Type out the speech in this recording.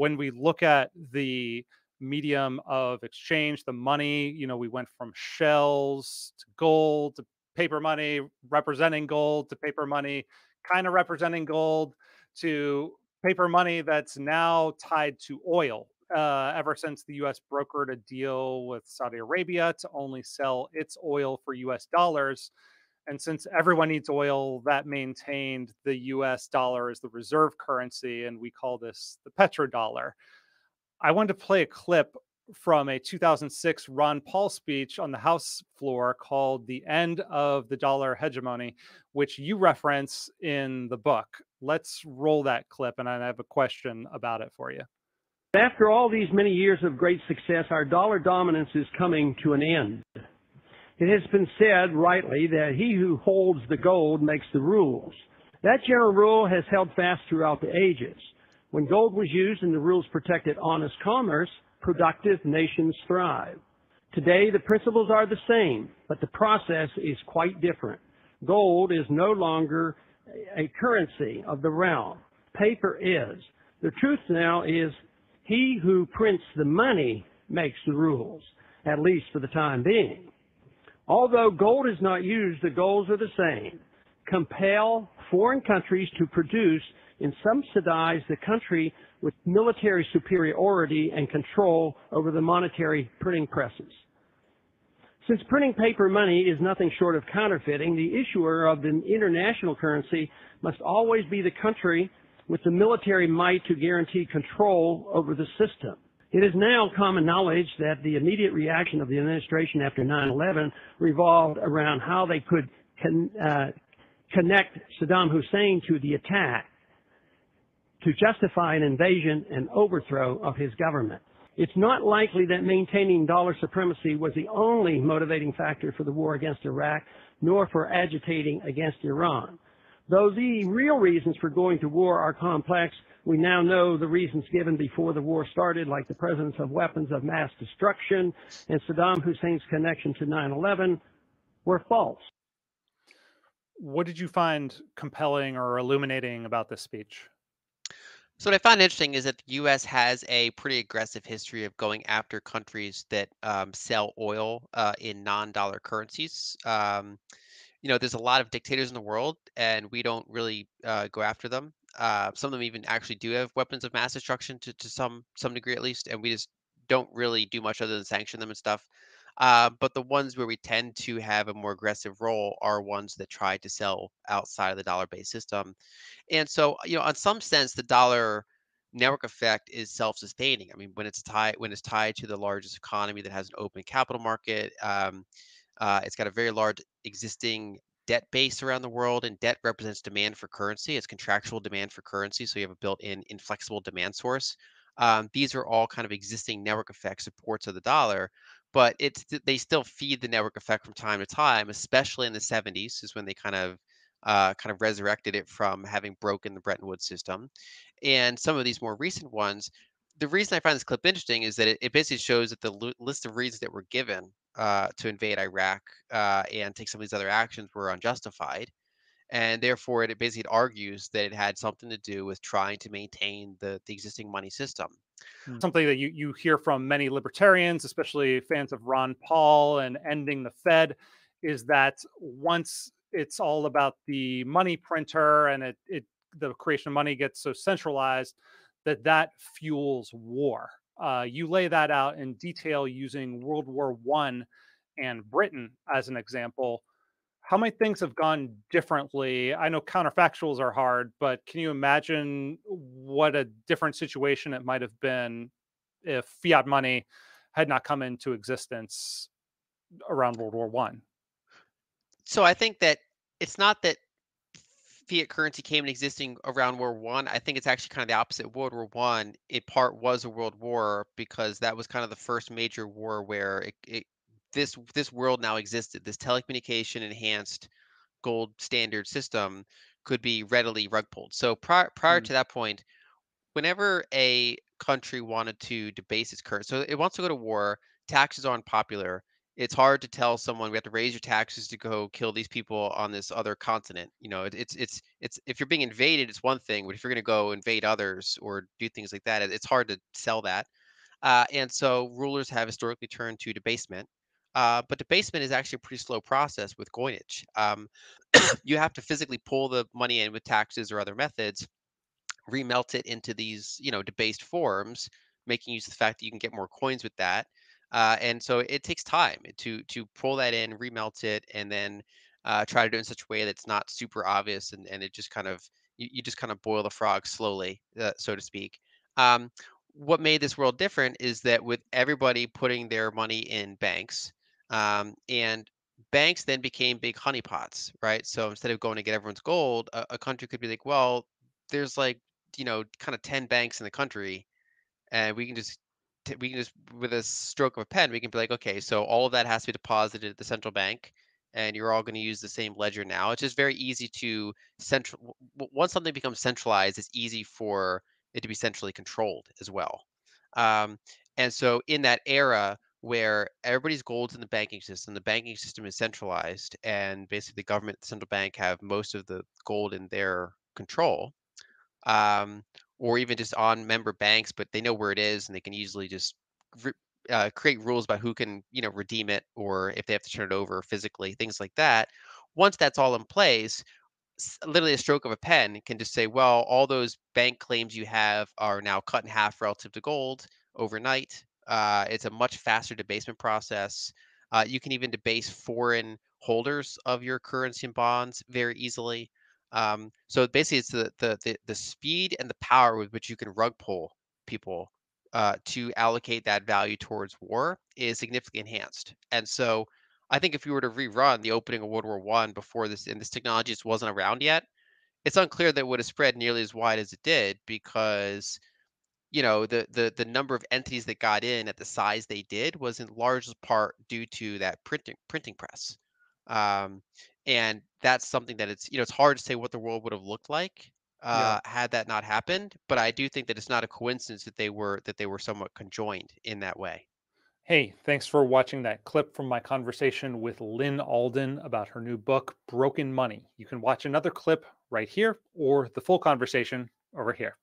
when we look at the medium of exchange, the money, you know, we went from shells to gold to paper money representing gold to paper money kind of representing gold to paper money that's now tied to oil. Uh, ever since the US brokered a deal with Saudi Arabia to only sell its oil for US dollars. And since everyone needs oil, that maintained the US dollar as the reserve currency. And we call this the petrodollar. I wanted to play a clip from a 2006 Ron Paul speech on the House floor called The End of the Dollar Hegemony, which you reference in the book. Let's roll that clip, and I have a question about it for you. After all these many years of great success, our dollar dominance is coming to an end. It has been said rightly that he who holds the gold makes the rules. That general rule has held fast throughout the ages. When gold was used and the rules protected honest commerce, productive nations thrive. Today, the principles are the same, but the process is quite different. Gold is no longer a currency of the realm. Paper is. The truth now is he who prints the money makes the rules, at least for the time being. Although gold is not used, the goals are the same. Compel foreign countries to produce and subsidize the country with military superiority and control over the monetary printing presses. Since printing paper money is nothing short of counterfeiting, the issuer of the international currency must always be the country with the military might to guarantee control over the system. It is now common knowledge that the immediate reaction of the administration after 9-11 revolved around how they could con- uh, connect Saddam Hussein to the attack to justify an invasion and overthrow of his government. It's not likely that maintaining dollar supremacy was the only motivating factor for the war against Iraq, nor for agitating against Iran. Though the real reasons for going to war are complex, we now know the reasons given before the war started, like the presence of weapons of mass destruction and Saddam Hussein's connection to 9-11, were false. What did you find compelling or illuminating about this speech? So what I found interesting is that the U.S. has a pretty aggressive history of going after countries that um, sell oil uh, in non-dollar currencies. Um, you know, there's a lot of dictators in the world, and we don't really uh, go after them. Uh, some of them even actually do have weapons of mass destruction to, to some some degree at least, and we just don't really do much other than sanction them and stuff. Uh, but the ones where we tend to have a more aggressive role are ones that try to sell outside of the dollar-based system. And so, you know, in some sense, the dollar network effect is self-sustaining. I mean, when it's tied when it's tied to the largest economy that has an open capital market, um, uh, it's got a very large existing debt base around the world, and debt represents demand for currency. It's contractual demand for currency, so you have a built-in inflexible demand source. Um, these are all kind of existing network effect supports of the dollar but it's they still feed the network effect from time to time, especially in the 70s is when they kind of uh, kind of resurrected it from having broken the Bretton Woods system. And some of these more recent ones, the reason I find this clip interesting is that it, it basically shows that the list of reasons that were given uh, to invade Iraq uh, and take some of these other actions were unjustified. And therefore, it basically argues that it had something to do with trying to maintain the, the existing money system. Hmm. Something that you, you hear from many libertarians, especially fans of Ron Paul and ending the Fed, is that once it's all about the money printer and it, it the creation of money gets so centralized that that fuels war. Uh, you lay that out in detail using World War One and Britain as an example how might things have gone differently? I know counterfactuals are hard, but can you imagine what a different situation it might have been if fiat money had not come into existence around World War One? So I think that it's not that fiat currency came in existing around World War One. I. I think it's actually kind of the opposite. World War One, in part, was a world war because that was kind of the first major war where it, it this this world now existed. This telecommunication enhanced gold standard system could be readily rug pulled. So prior prior mm. to that point, whenever a country wanted to debase its currency, so it wants to go to war, taxes are unpopular. It's hard to tell someone we have to raise your taxes to go kill these people on this other continent. You know, it, it's it's it's if you're being invaded, it's one thing, but if you're going to go invade others or do things like that, it's hard to sell that. Uh, and so rulers have historically turned to debasement. Uh, but debasement is actually a pretty slow process with coinage. Um, you have to physically pull the money in with taxes or other methods, remelt it into these, you know, debased forms, making use of the fact that you can get more coins with that. Uh, and so it takes time to to pull that in, remelt it, and then uh, try to do it in such a way that's not super obvious, and, and it just kind of you, you just kind of boil the frog slowly, uh, so to speak. Um, what made this world different is that with everybody putting their money in banks, um, and banks then became big honeypots, right? So instead of going to get everyone's gold, a, a country could be like, well, there's like you know kind of 10 banks in the country and we can just we can just with a stroke of a pen we can be like okay so all of that has to be deposited at the central bank and you're all going to use the same ledger now. It's just very easy to central once something becomes centralized it's easy for it to be centrally controlled as well. Um, and so in that era where everybody's gold's in the banking system the banking system is centralized and basically the government the central bank have most of the gold in their control um, or even just on member banks, but they know where it is and they can easily just re- uh, create rules about who can, you know, redeem it or if they have to turn it over physically, things like that. Once that's all in place, literally a stroke of a pen can just say, well, all those bank claims you have are now cut in half relative to gold overnight. Uh, it's a much faster debasement process. Uh, you can even debase foreign holders of your currency and bonds very easily. Um, so basically, it's the, the, the the speed and the power with which you can rug pull people uh, to allocate that value towards war is significantly enhanced. And so, I think if you were to rerun the opening of World War One before this, and this technology just wasn't around yet, it's unclear that it would have spread nearly as wide as it did because you know the the the number of entities that got in at the size they did was in large part due to that printing printing press um, and that's something that it's you know it's hard to say what the world would have looked like uh, yeah. had that not happened. But I do think that it's not a coincidence that they were that they were somewhat conjoined in that way. Hey, thanks for watching that clip from my conversation with Lyn Alden about her new book, Broken Money. You can watch another clip right here or the full conversation over here.